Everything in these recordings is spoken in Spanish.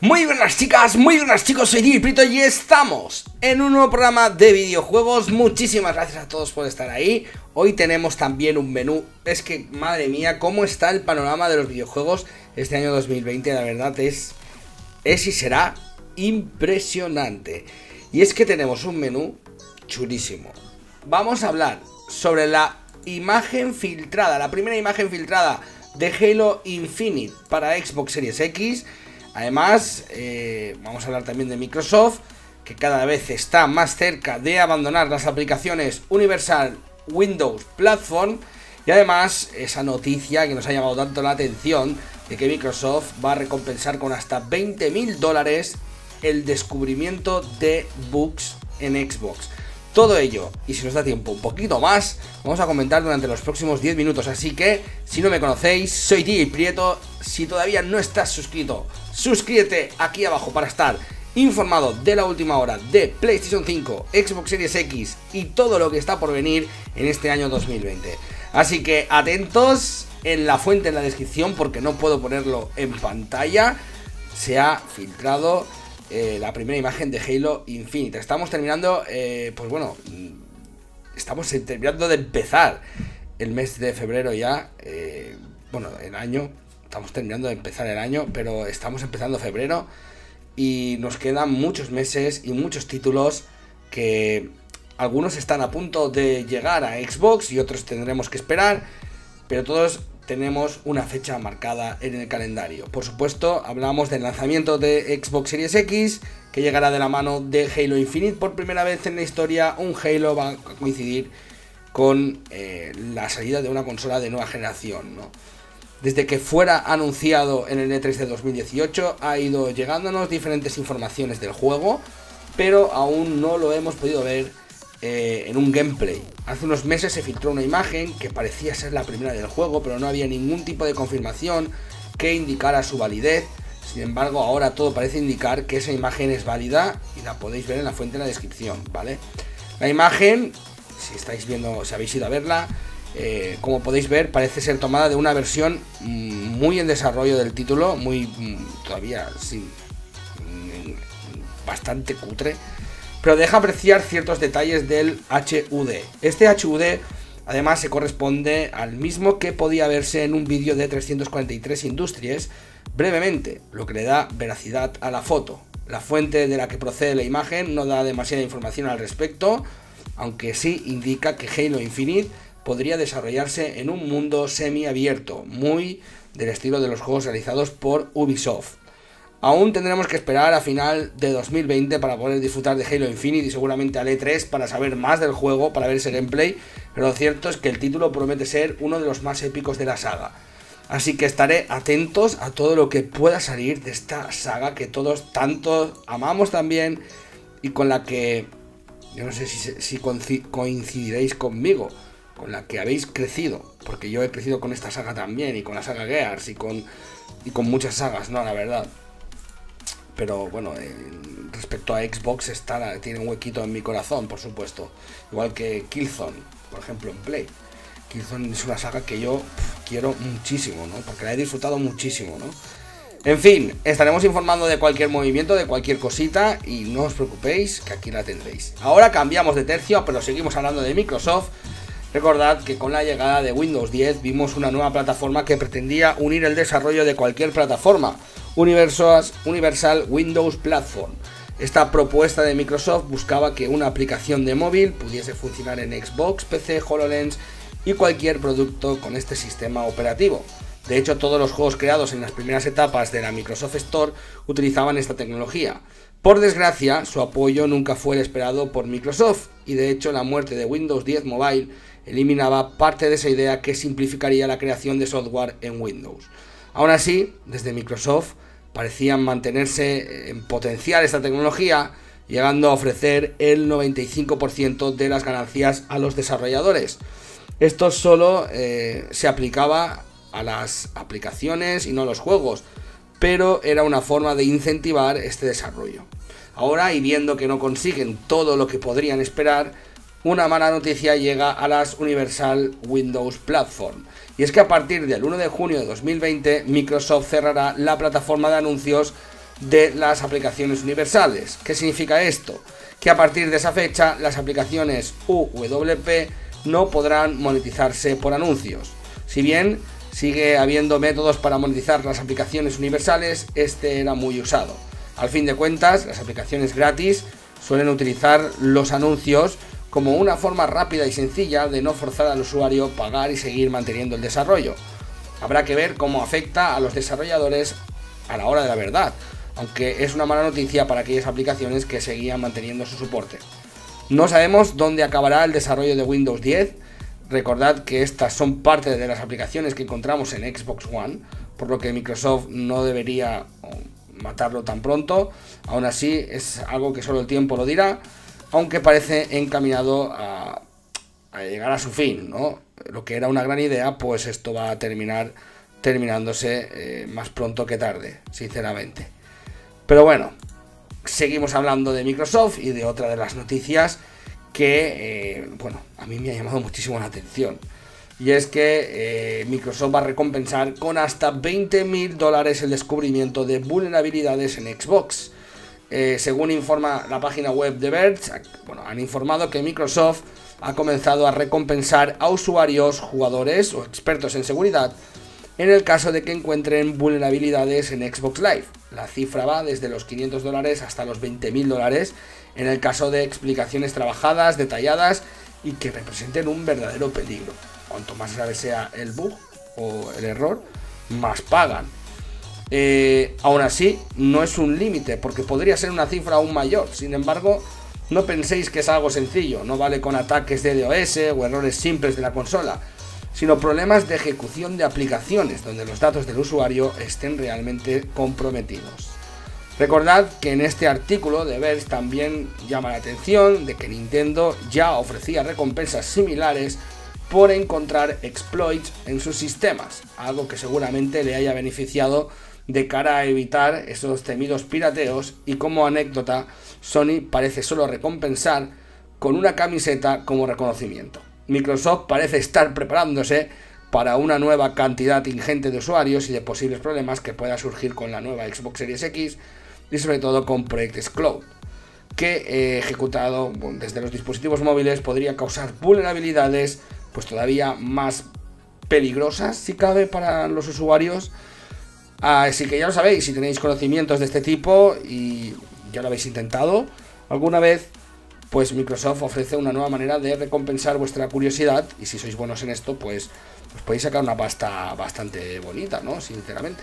Muy buenas chicas, muy buenas chicos, soy Prito y estamos en un nuevo programa de videojuegos. Muchísimas gracias a todos por estar ahí. Hoy tenemos también un menú. Es que, madre mía, cómo está el panorama de los videojuegos este año 2020 La verdad es, es y será impresionante. Y es que tenemos un menú chulísimo. Vamos a hablar sobre la imagen filtrada La primera imagen filtrada de Halo Infinite para Xbox Series X. Además, eh, vamos a hablar también de Microsoft, que cada vez está más cerca de abandonar las aplicaciones Universal Windows Platform. Y además, esa noticia que nos ha llamado tanto la atención de que Microsoft va a recompensar con hasta 20 mil dólares el descubrimiento de bugs en Xbox. Todo ello, y si nos da tiempo un poquito más, vamos a comentar durante los próximos 10 minutos. Así que, si no me conocéis, soy DJ Prieto. Si todavía no estás suscrito, suscríbete aquí abajo para estar informado de la última hora de PlayStation 5, Xbox Series X y todo lo que está por venir en este año 2020. Así que atentos en la fuente en la descripción porque no puedo ponerlo en pantalla. Se ha filtrado eh, la primera imagen de Halo Infinite. Estamos terminando, eh, pues bueno, mm, estamos terminando de empezar el mes de febrero ya, eh, bueno, el año, estamos terminando de empezar el año, pero estamos empezando febrero y nos quedan muchos meses y muchos títulos que algunos están a punto de llegar a Xbox y otros tendremos que esperar, pero todos tenemos una fecha marcada en el calendario. Por supuesto, hablamos del lanzamiento de Xbox Series X, que llegará de la mano de Halo Infinite. Por primera vez en la historia, un Halo va a coincidir con eh, la salida de una consola de nueva generación. Desde que fuera anunciado en el E3 de 2018, ha ido llegándonos diferentes informaciones del juego, pero aún no lo hemos podido ver eh, en un gameplay. Hace unos meses se filtró una imagen que parecía ser la primera del juego, pero no había ningún tipo de confirmación que indicara su validez. Sin embargo, ahora todo parece indicar que esa imagen es válida y la podéis ver en la fuente en la descripción, ¿vale? La imagen, si estáis viendo, si habéis ido a verla, eh, como podéis ver, parece ser tomada de una versión mm, muy en desarrollo del título, muy mm, todavía sin mm, bastante cutre pero deja apreciar ciertos detalles del HUD. Este HUD además se corresponde al mismo que podía verse en un vídeo de 343 Industries brevemente, lo que le da veracidad a la foto. La fuente de la que procede la imagen no da demasiada información al respecto, aunque sí indica que Halo Infinite podría desarrollarse en un mundo semiabierto, muy del estilo de los juegos realizados por Ubisoft. Aún tendremos que esperar a final de 2020 para poder disfrutar de Halo Infinite y seguramente al E3 para saber más del juego, para ver ese gameplay, pero lo cierto es que el título promete ser uno de los más épicos de la saga. Así que estaré atentos a todo lo que pueda salir de esta saga que todos tanto amamos también y con la que, yo no sé si, coincidiréis conmigo, con la que habéis crecido, porque yo he crecido con esta saga también y con la saga Gears y con, y con muchas sagas, ¿no? La verdad. Pero bueno, respecto a Xbox está, tiene un huequito en mi corazón, por supuesto. Igual que Killzone, por ejemplo, en Play. Killzone es una saga que yo quiero muchísimo, ¿no? Porque la he disfrutado muchísimo, ¿no? En fin, estaremos informando de cualquier movimiento, de cualquier cosita y no os preocupéis que aquí la tendréis. Ahora cambiamos de tercio, pero seguimos hablando de Microsoft. Recordad que con la llegada de Windows 10 vimos una nueva plataforma que pretendía unir el desarrollo de cualquier plataforma Universal, Windows Platform. Esta propuesta de Microsoft buscaba que una aplicación de móvil pudiese funcionar en Xbox, PC, HoloLens y cualquier producto con este sistema operativo. De hecho, todos los juegos creados en las primeras etapas de la Microsoft Store utilizaban esta tecnología. Por desgracia, su apoyo nunca fue el esperado por Microsoft y de hecho la muerte de Windows 10 Mobile eliminaba parte de esa idea que simplificaría la creación de software en Windows. Aún así, desde Microsoft parecían mantenerse en potenciar esta tecnología, llegando a ofrecer el 95% de las ganancias a los desarrolladores. Esto solo eh, se aplicaba a las aplicaciones y no a los juegos, pero era una forma de incentivar este desarrollo. Ahora, y viendo que no consiguen todo lo que podrían esperar, una mala noticia llega a las Universal Windows Platform. Y es que a partir del 1 de junio de 2020, Microsoft cerrará la plataforma de anuncios de las aplicaciones universales. ¿Qué significa esto? Que a partir de esa fecha, las aplicaciones UWP no podrán monetizarse por anuncios. Si bien sigue habiendo métodos para monetizar las aplicaciones universales, este era muy usado. Al fin de cuentas, las aplicaciones gratis suelen utilizar los anuncios como una forma rápida y sencilla de no forzar al usuario a pagar y seguir manteniendo el desarrollo. Habrá que ver cómo afecta a los desarrolladores a la hora de la verdad, aunque es una mala noticia para aquellas aplicaciones que seguían manteniendo su soporte. No sabemos dónde acabará el desarrollo de Windows 10. Recordad que estas son parte de las aplicaciones que encontramos en Xbox One, por lo que Microsoft no debería matarlo tan pronto. Aún así, es algo que solo el tiempo lo dirá aunque parece encaminado a, llegar a su fin, ¿no? Lo que era una gran idea, pues esto va a terminar terminándose eh, más pronto que tarde, sinceramente. Pero bueno, seguimos hablando de Microsoft y de otra de las noticias que, eh, bueno, a mí me ha llamado muchísimo la atención. Y es que eh, Microsoft va a recompensar con hasta 20 mil dólares el descubrimiento de vulnerabilidades en Xbox. Eh, según informa la página web de Verge, bueno, han informado que Microsoft ha comenzado a recompensar a usuarios, jugadores o expertos en seguridad en el caso de que encuentren vulnerabilidades en Xbox Live. La cifra va desde los 500 dólares hasta los 20.000 dólares en el caso de explicaciones trabajadas, detalladas y que representen un verdadero peligro. Cuanto más grave sea el bug o el error, más pagan. Eh, aún así, no es un límite, porque podría ser una cifra aún mayor. Sin embargo, no penséis que es algo sencillo, no vale con ataques de DOS o errores simples de la consola, sino problemas de ejecución de aplicaciones donde los datos del usuario estén realmente comprometidos. Recordad que en este artículo de Verge también llama la atención de que Nintendo ya ofrecía recompensas similares por encontrar exploits en sus sistemas, algo que seguramente le haya beneficiado de cara a evitar esos temidos pirateos y como anécdota, Sony parece solo recompensar con una camiseta como reconocimiento. Microsoft parece estar preparándose para una nueva cantidad ingente de usuarios y de posibles problemas que pueda surgir con la nueva Xbox Series X y sobre todo con Project Cloud, que eh, ejecutado desde los dispositivos móviles podría causar vulnerabilidades pues todavía más peligrosas si cabe para los usuarios Así que ya lo sabéis, si tenéis conocimientos de este tipo y ya lo habéis intentado alguna vez, pues Microsoft ofrece una nueva manera de recompensar vuestra curiosidad y si sois buenos en esto, pues, pues podéis sacar una pasta bastante bonita, ¿no? Sinceramente.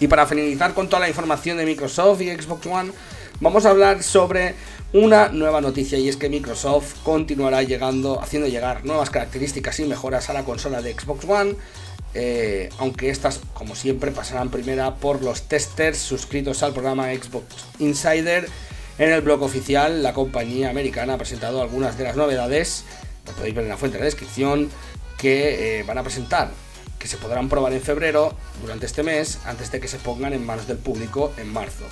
Y para finalizar con toda la información de Microsoft y Xbox One, vamos a hablar sobre una nueva noticia y es que Microsoft continuará llegando, haciendo llegar nuevas características y mejoras a la consola de Xbox One eh, aunque estas, como siempre, pasarán primera por los testers suscritos al programa Xbox Insider. En el blog oficial, la compañía americana ha presentado algunas de las novedades, lo podéis ver en la fuente de la descripción, que eh, van a presentar, que se podrán probar en febrero, durante este mes, antes de que se pongan en manos del público en marzo.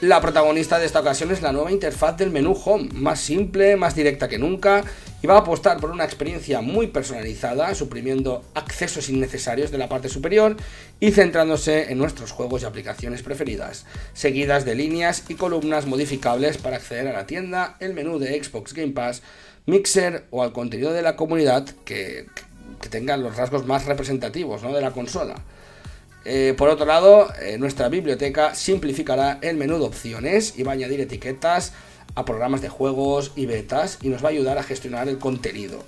La protagonista de esta ocasión es la nueva interfaz del menú Home, más simple, más directa que nunca, y va a apostar por una experiencia muy personalizada, suprimiendo accesos innecesarios de la parte superior y centrándose en nuestros juegos y aplicaciones preferidas, seguidas de líneas y columnas modificables para acceder a la tienda, el menú de Xbox Game Pass, Mixer o al contenido de la comunidad que, tengan los rasgos más representativos de la consola. Eh, por otro lado, eh, nuestra biblioteca simplificará el menú de opciones y va a añadir etiquetas a programas de juegos y betas y nos va a ayudar a gestionar el contenido.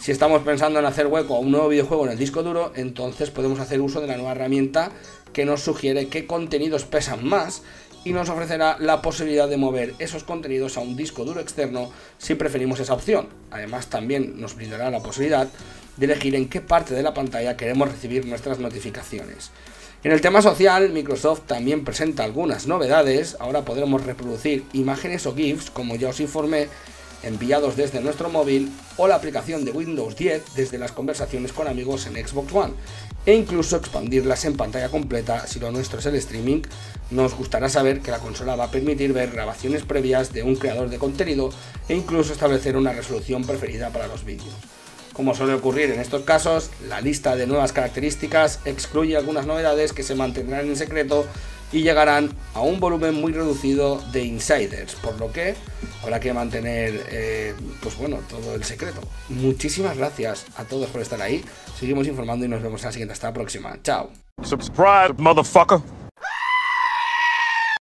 Si estamos pensando en hacer hueco a un nuevo videojuego en el disco duro, entonces podemos hacer uso de la nueva herramienta que nos sugiere qué contenidos pesan más y nos ofrecerá la posibilidad de mover esos contenidos a un disco duro externo si preferimos esa opción. Además también nos brindará la posibilidad de elegir en qué parte de la pantalla queremos recibir nuestras notificaciones. En el tema social, Microsoft también presenta algunas novedades. Ahora podremos reproducir imágenes o GIFs, como ya os informé, enviados desde nuestro móvil o la aplicación de Windows 10 desde las conversaciones con amigos en Xbox One e incluso expandirlas en pantalla completa si lo nuestro es el streaming. Nos gustará saber que la consola va a permitir ver grabaciones previas de un creador de contenido e incluso establecer una resolución preferida para los vídeos. Como suele ocurrir en estos casos, la lista de nuevas características excluye algunas novedades que se mantendrán en secreto y llegarán a un volumen muy reducido de insiders, por lo que habrá que mantener, eh, pues bueno, todo el secreto. Muchísimas gracias a todos por estar ahí. Seguimos informando y nos vemos en la siguiente. Hasta la próxima. Chao. Subscribe, motherfucker.